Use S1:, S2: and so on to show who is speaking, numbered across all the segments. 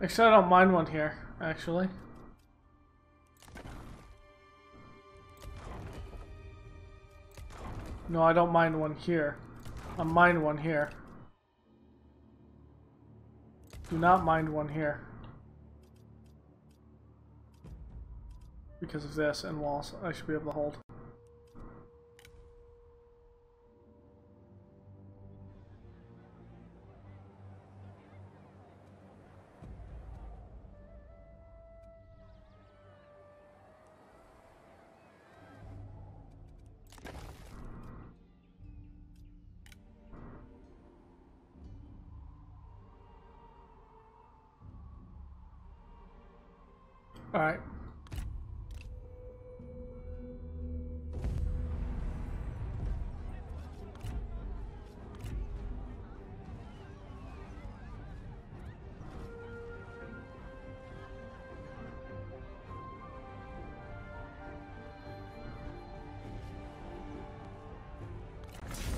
S1: Actually, I don't mind one here, actually. No, I don't mind one here. I mind one here. Do not mind one here. Because of this and walls, I should be able to hold. Alright.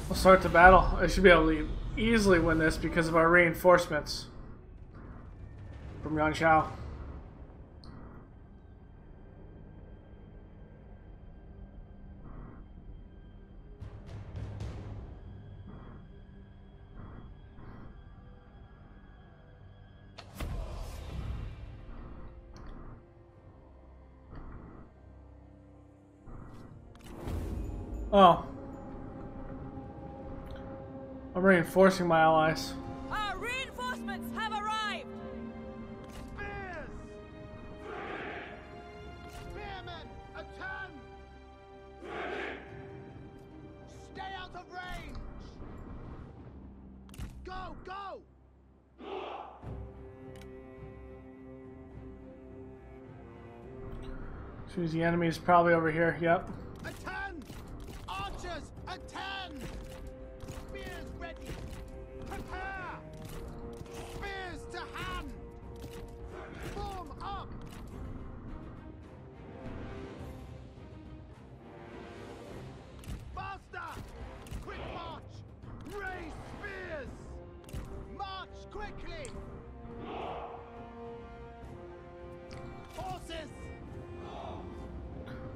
S1: We'll start the battle. I should be able to easily win this because of our reinforcements from Yuan Shao. Oh. I'm reinforcing my allies.
S2: Our reinforcements have arrived!
S3: Spears! Spearmen, attend! Stay out of range! Go, go!
S1: Seems the enemy is probably over here. Yep.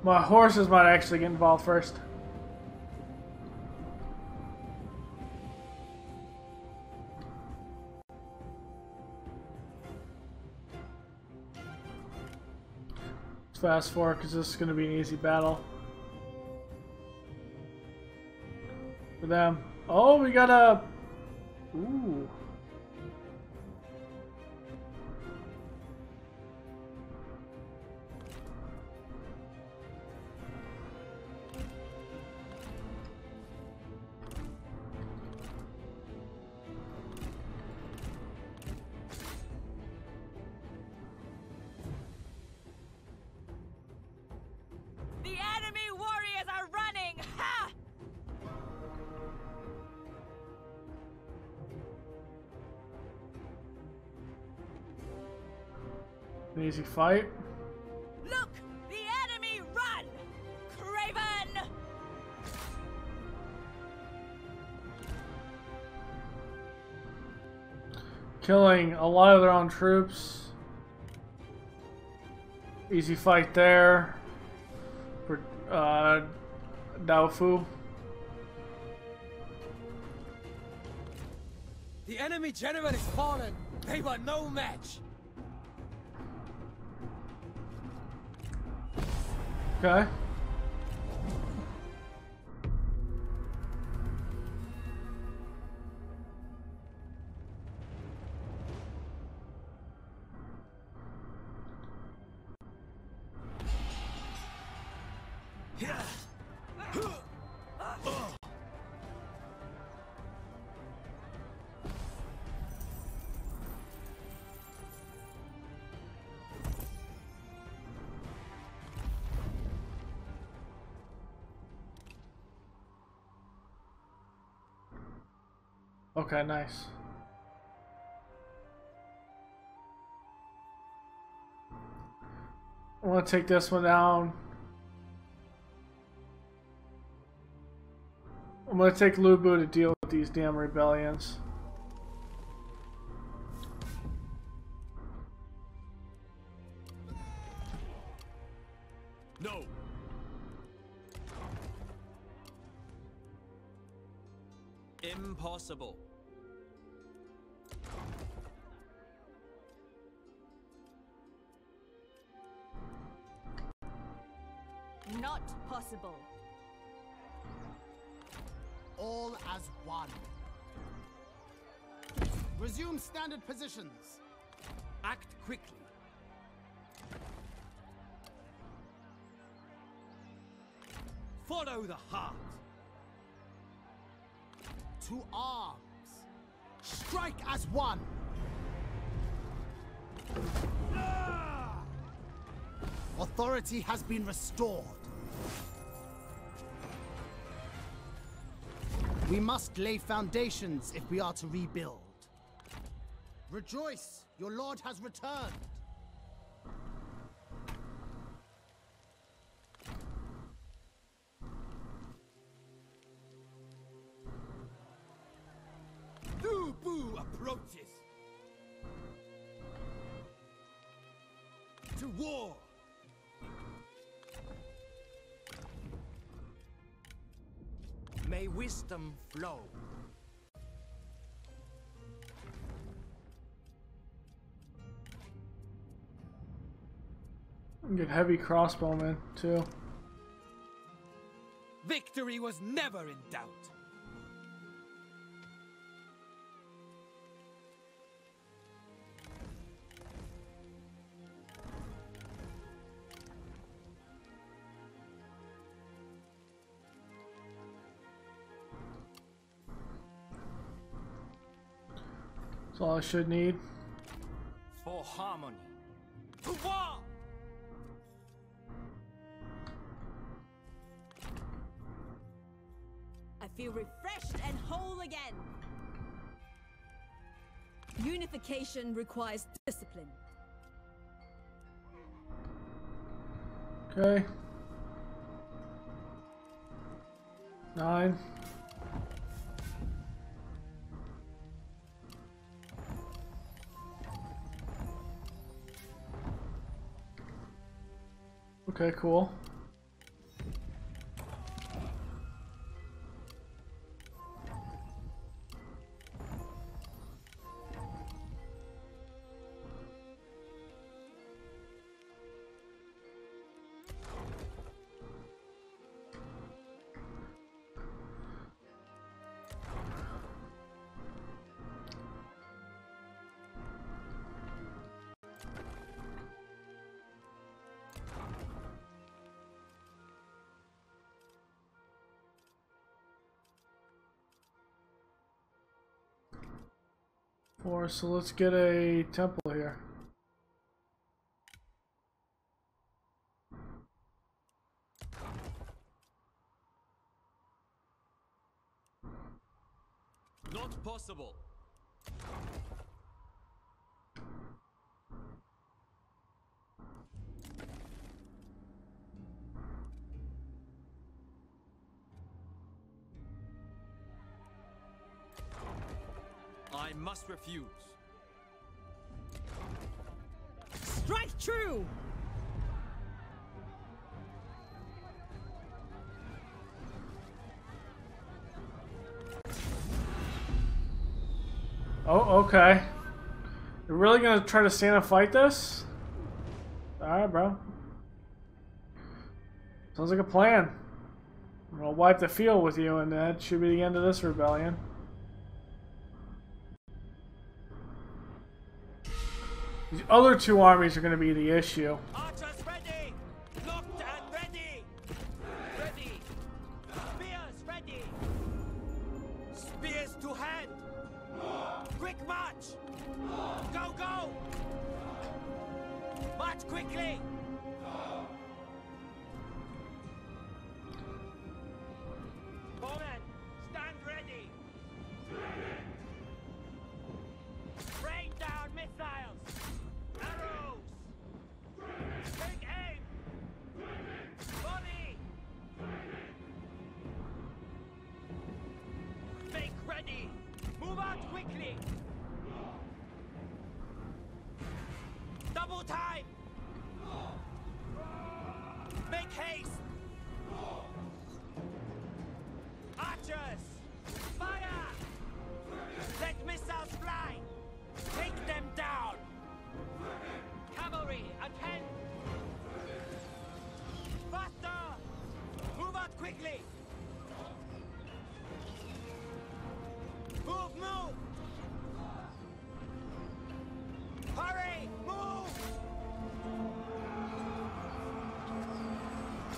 S1: My horses might actually get involved first. Let's fast forward because this is going to be an easy battle. For them. Oh, we got a... Ooh. An easy fight.
S2: Look! The enemy run! Craven!
S1: Killing a lot of their own troops. Easy fight there. For uh, Daofu.
S4: The enemy general is fallen. They were no match.
S1: Okay. Okay, nice. I want to take this one down. I'm to take Lu Bu to deal with these damn rebellions.
S5: Impossible.
S2: Not possible.
S3: All as one. Resume standard positions.
S5: Act quickly. Follow the heart.
S3: To arms. Strike as one. Authority has been restored. We must lay foundations if we are to rebuild. Rejoice, your lord has returned.
S5: May wisdom flow.
S1: Get heavy crossbowmen too.
S5: Victory was never in doubt.
S1: All I should need.
S5: For harmony. To war!
S2: I feel refreshed and whole again. Unification requires discipline.
S1: Okay. Nine. Okay, cool. So let's get a temple here.
S5: Not possible. Must refuse.
S2: Strike true!
S1: Oh, okay. You're really gonna try to stand and fight this? Alright, bro. Sounds like a plan. I'm gonna wipe the field with you, and that should be the end of this rebellion. These other two armies are gonna be the issue.
S5: Ready! Ready! Ready! Spears ready! Spears to hand! Quick march! Go, go! March quickly! Move, move! Hurry! Move!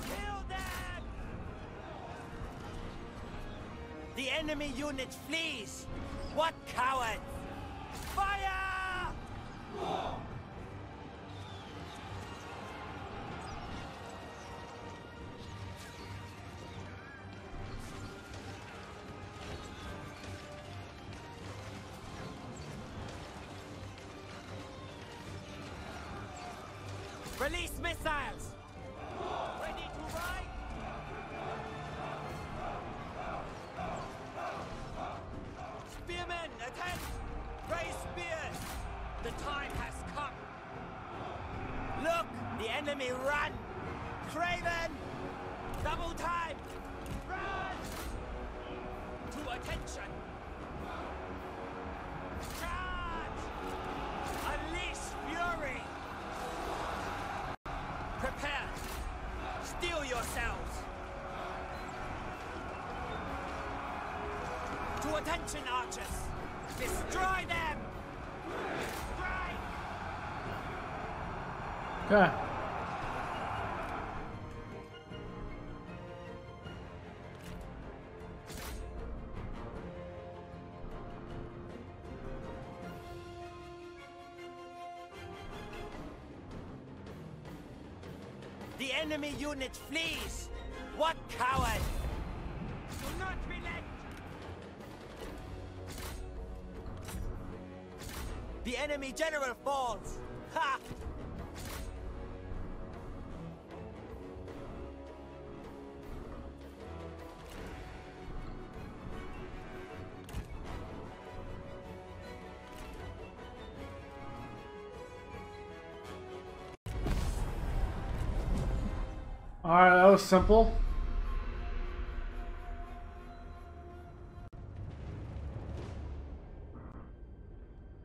S5: Kill them! The enemy unit flees! What coward! Attention! Charge! Unleash fury! Prepare! Steel yourselves! To attention, archers! Destroy them! Strike!
S1: Okay.
S5: Unit flees! What coward! Do not relent! The enemy general falls!
S1: Alright, that was simple.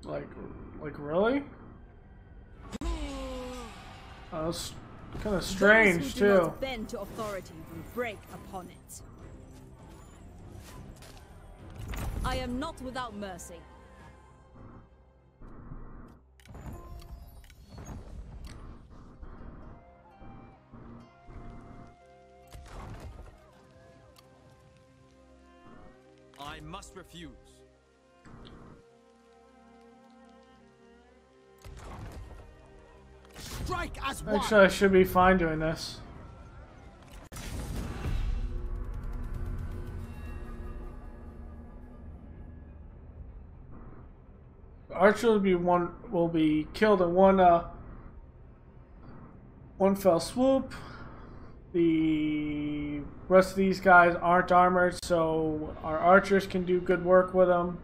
S1: Like, like really? That was kind of strange
S2: Those who do
S1: too.
S2: not bend to authority will break upon it. I am not without mercy.
S6: Must.
S3: Strike as one.
S1: Actually, I should be fine doing this. Archer will be one will be killed in one uh one fell swoop. The rest of these guys aren't armored, so our archers can do good work with them.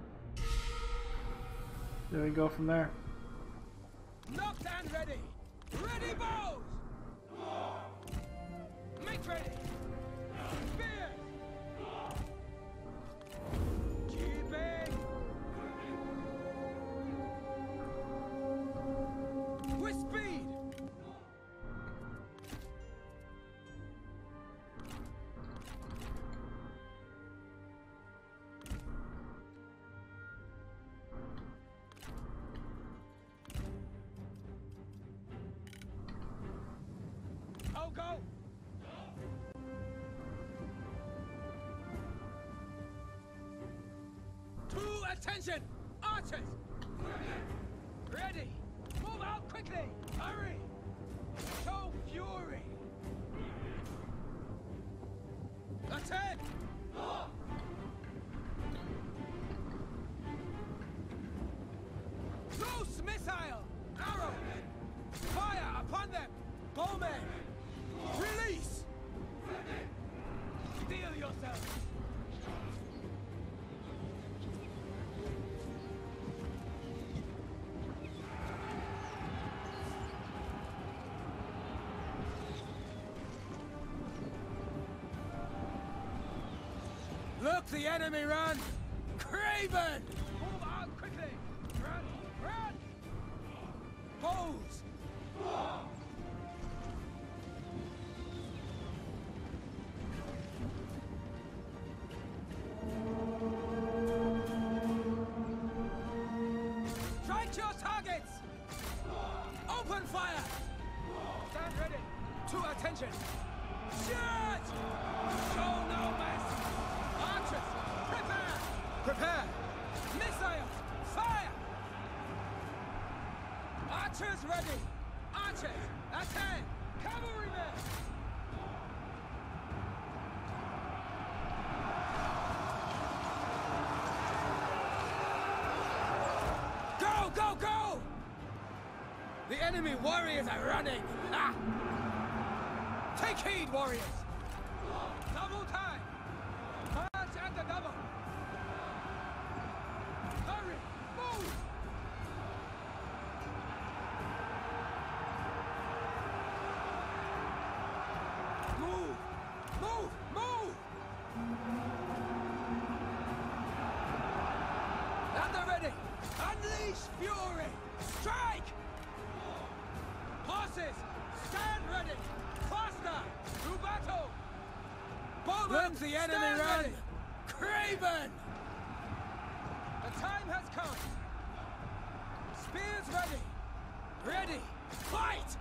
S1: Then we go from there.
S5: Attention! Archers! Ready! Move out quickly! Hurry! Show fury! Attend!
S4: The enemy run! Craven! Move on quickly! Run! Run! Pose! Strike your targets! Open fire! Stand ready! To attention! Shoot! Show no prepare! Missiles, fire! Archers ready! Archers, attack! Cavalrymen! Go, go, go! The enemy warriors are running! Ha! Take heed, warriors! Fury! Strike! Horses, stand ready! Faster! To battle! Bowman, Let the enemy run! Ready. Craven! The time has come! Spears ready! Ready! Fight!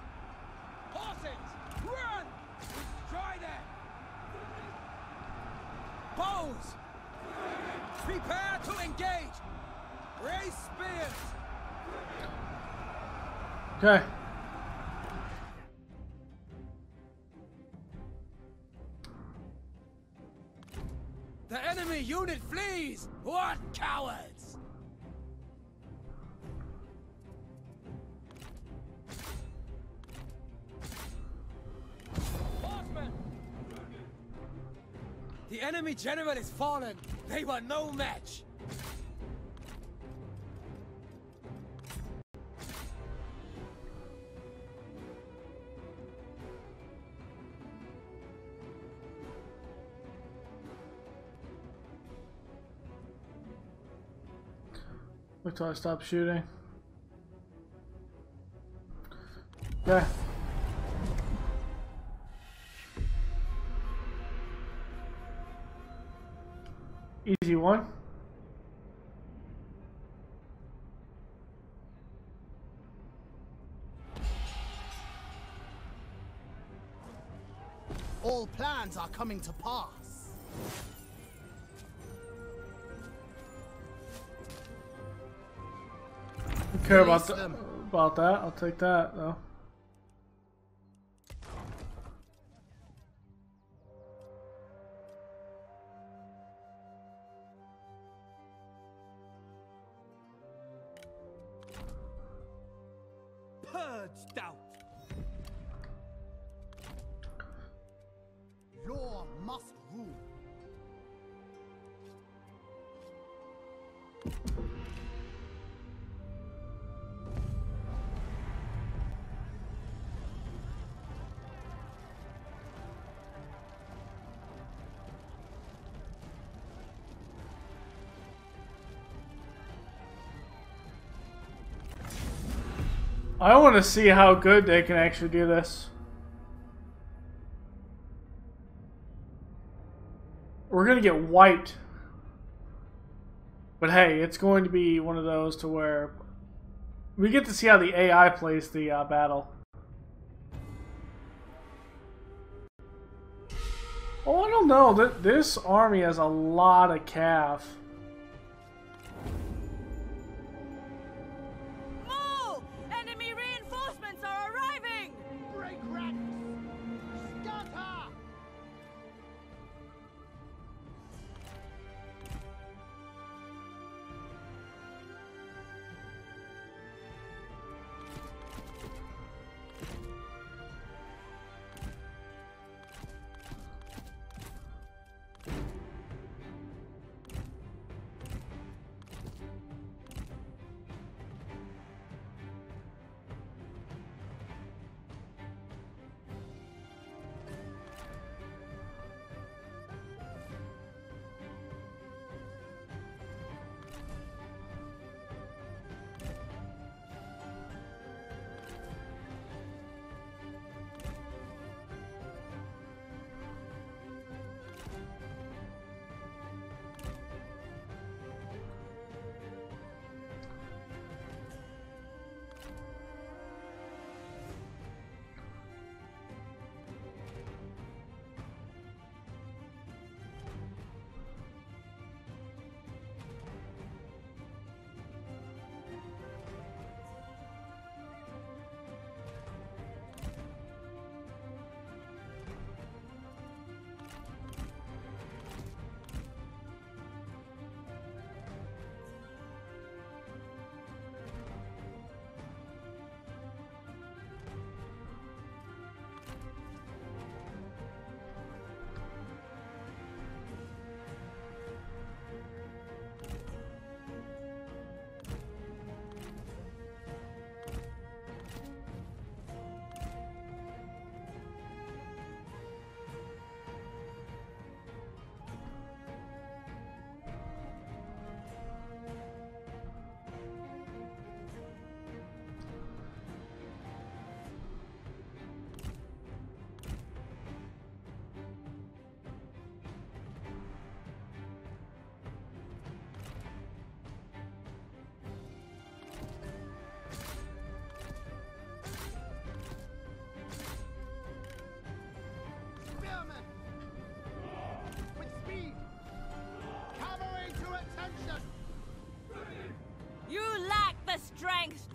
S4: Horses, run! Destroy them! Bows! Prepare to engage! Raise spears!
S1: Okay.
S4: The enemy unit flees! What cowards! Horsemen! The enemy general is fallen! They were no match!
S1: Till I stop shooting. Okay. Easy one.
S3: All plans are coming to pass.
S1: Care about
S3: Release
S1: th
S3: them.
S1: about that. I'll take that though.
S5: Purged out.
S1: I want to see how good they can actually do this. We're gonna get wiped. But hey, it's going to be one of those to where we get to see how the AI plays the uh, battle. Oh, I don't know. Th- This army has a lot of calf.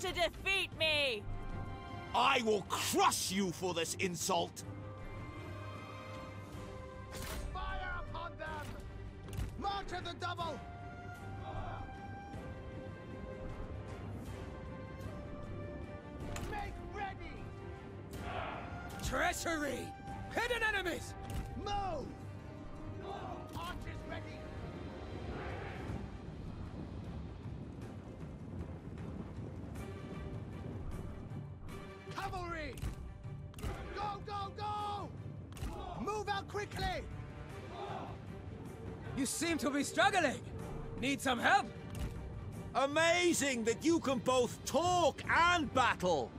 S2: To defeat me!
S6: I will crush you for this insult!
S3: Fire upon them! March at the double! Make ready!
S4: Treachery! Hidden enemies!
S3: Move! Archers ready! Move out quickly!
S4: You seem to be struggling. Need some help?
S6: Amazing that you can both talk and battle!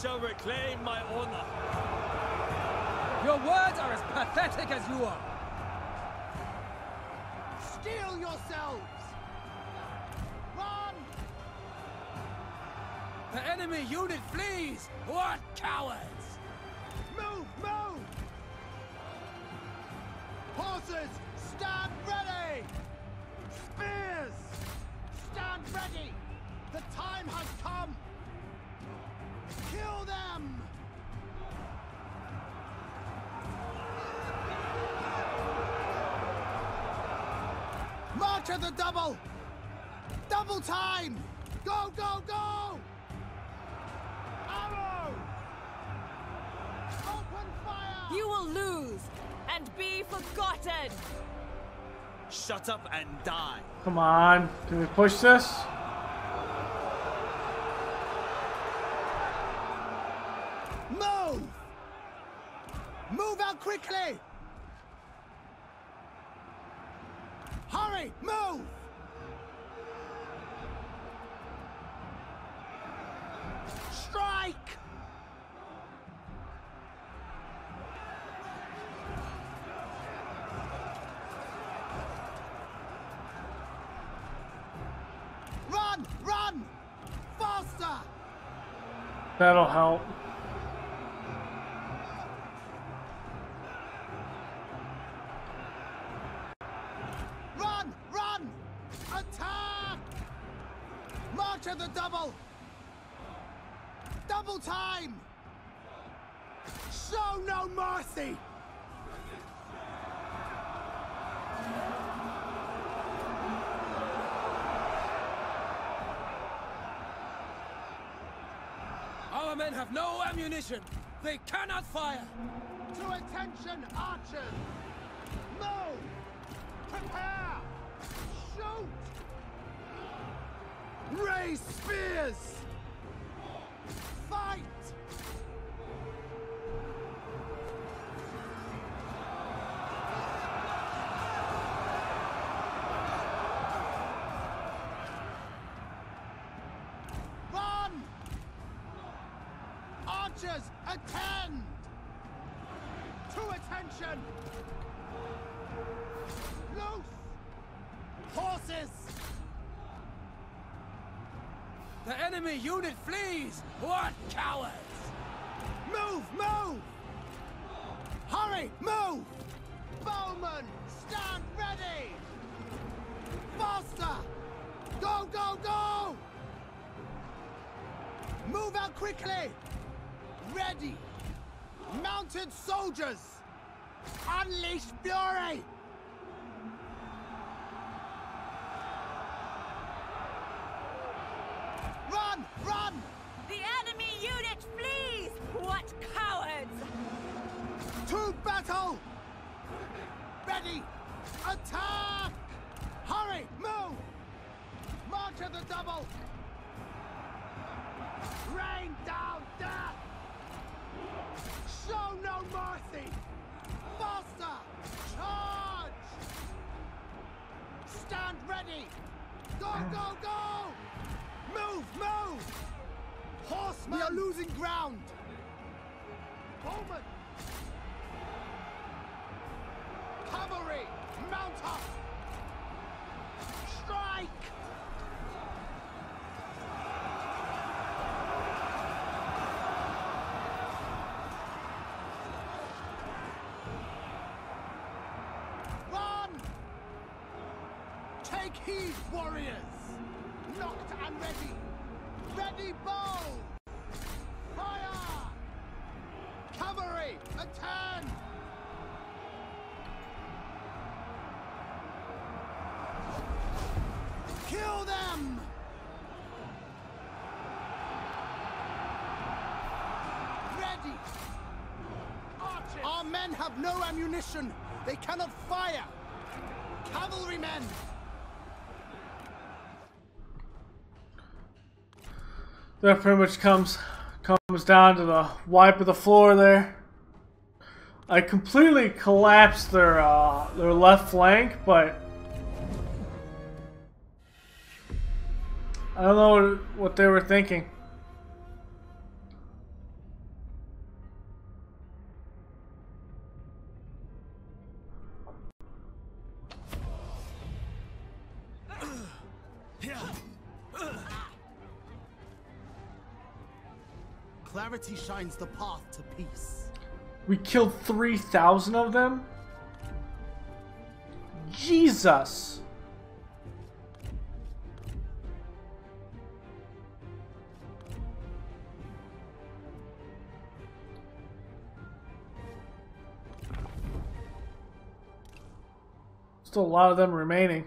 S5: Shall reclaim my honor.
S4: Your words are as pathetic as you are.
S3: Steel yourselves! Run!
S4: The enemy unit flees! What cowards!
S3: Move! Move! Horses, stand ready! Spears, stand ready! The time has come! Kill them! March at the double! Double time! Go, go, go! Arrow! Open fire!
S2: You will lose and be forgotten!
S5: Shut up and die.
S1: Come on. Can we push this?
S3: Move! Move out quickly! Hurry! Move! Strike! Run! Run! Faster!
S1: That'll help.
S4: Have no ammunition. They cannot fire.
S3: To attention, archers! Move! Prepare! Shoot! Raise spears! Fight!
S4: Enemy unit flees! What cowards!
S3: Move, move! Hurry, move! Bowman, stand ready! Faster! Go, go, go! Move out quickly! Ready! Mounted soldiers! Unleash fury! Run!
S2: The enemy unit flees! What cowards!
S3: To battle! Ready! Attack! Hurry! Move! March at the double! Rain down death! Show no mercy! Faster! Charge! Stand ready! Go, go, go! Move, move! Horsemen! We are losing ground! Bowman! Cavalry! Mount up! Strike! Run! Take heed, warriors! Nocked and ready! Ready bow! Fire! Cavalry, attend! Kill them! Ready! Archers! Our men have no ammunition! They cannot fire! Cavalrymen!
S1: That pretty much comes comes down to the wipe of the floor there. I completely collapsed their uh, their left flank, but I don't know what they were thinking.
S3: Clarity shines the path to peace.
S1: We killed 3,000 of them? Jesus! Still a lot of them remaining.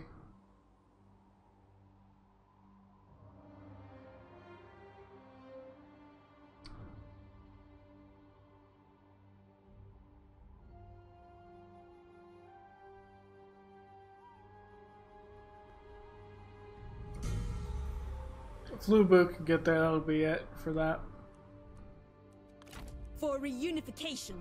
S1: If Lu Bu can get there, that'll be it for that.
S2: For reunification.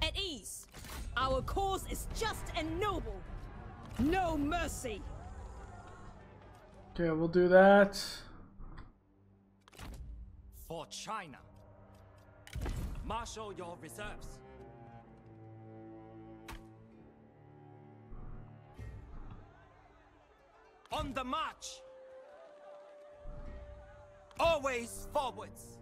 S2: At ease. Our cause is just and noble. No mercy.
S1: Okay, we'll do that.
S5: For China. Marshal your reserves. On the march! Always forwards!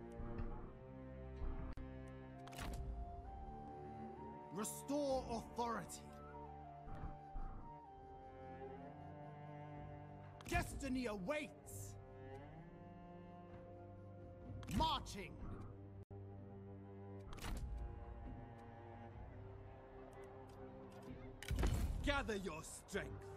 S3: Restore authority. Destiny awaits. Marching. Gather your strength.